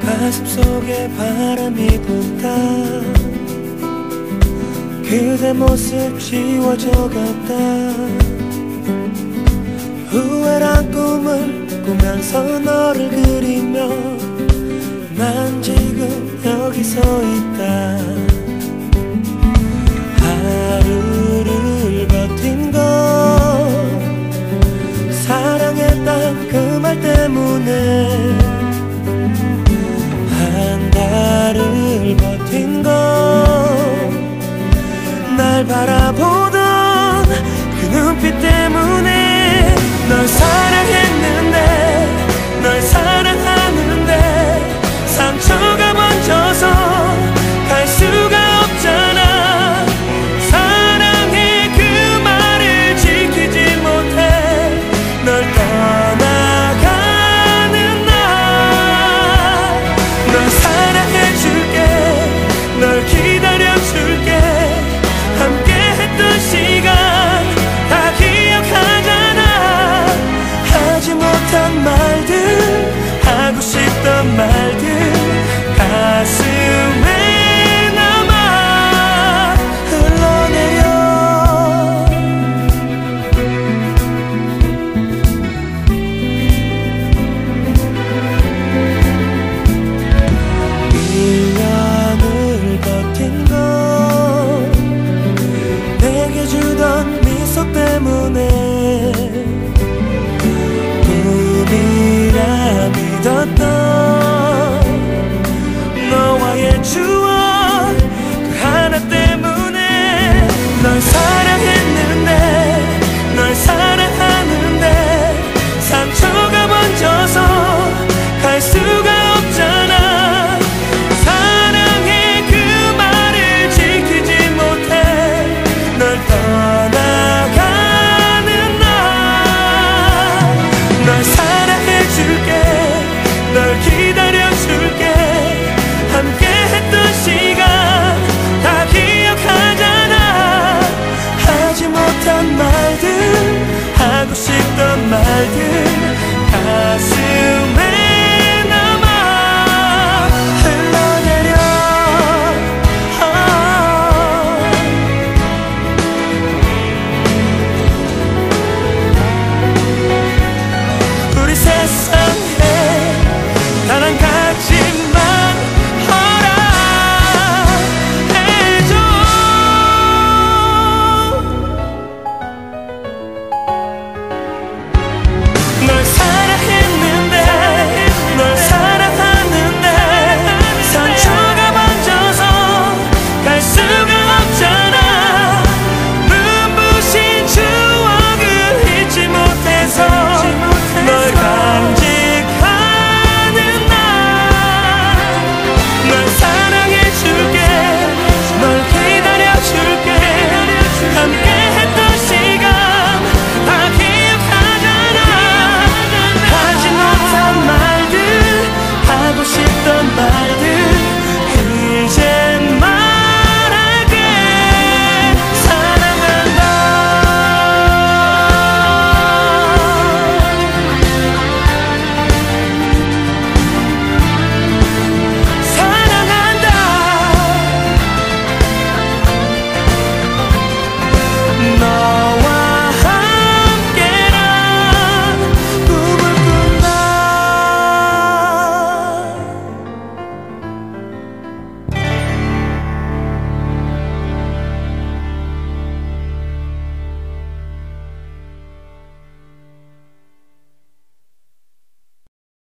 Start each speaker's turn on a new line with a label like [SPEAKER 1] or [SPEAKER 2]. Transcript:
[SPEAKER 1] 가슴 속에 바람이 불다 그대 모습 지워져갔다. 후회란 꿈을 꾸면서 너를 그리며 난 지금 여기 서 있어 때문에 널 사랑했는데 널 사랑하는데 상처가 먼저서 갈 수가 없잖아. 사랑해 그 말을 지키지 못해 널